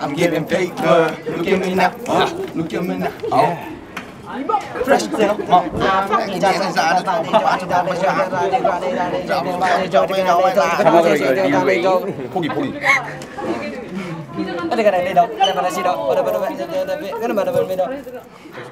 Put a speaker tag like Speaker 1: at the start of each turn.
Speaker 1: I'm giving paper. Look at me now. Uh, look at me now. Oh. Fresh still, mà
Speaker 2: 포기 포기.
Speaker 3: 어디 가래 내 너, 내 말하시 너, 어디 어디 어디 어디 어디 어디 어디 어디 어디